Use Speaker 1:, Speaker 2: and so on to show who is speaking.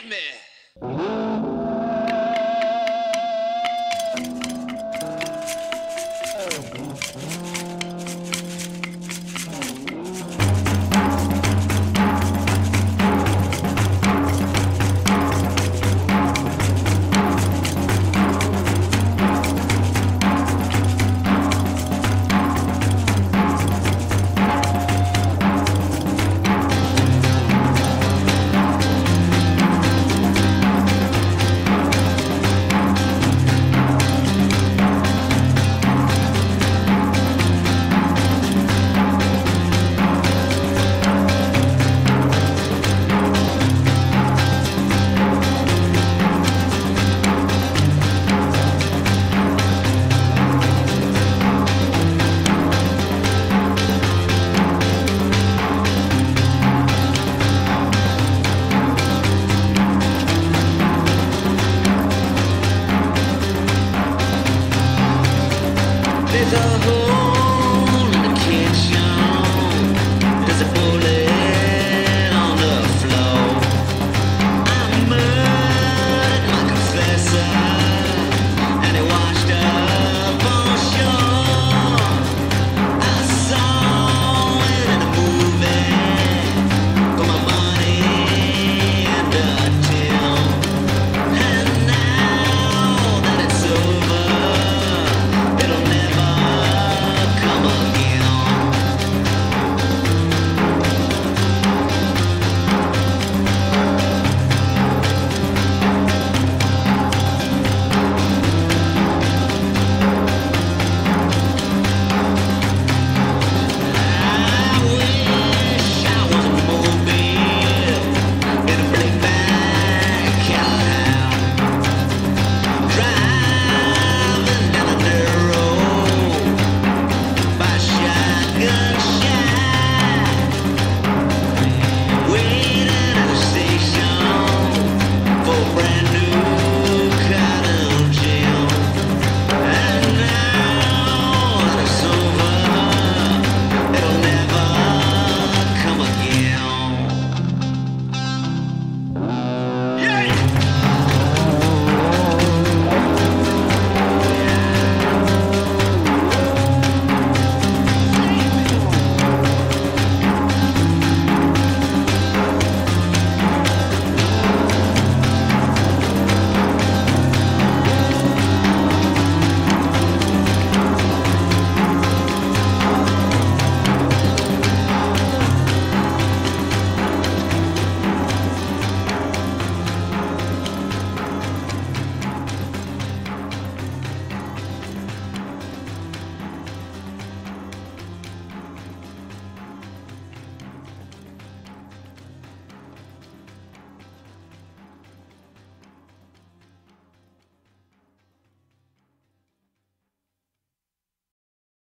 Speaker 1: Believe me. the whole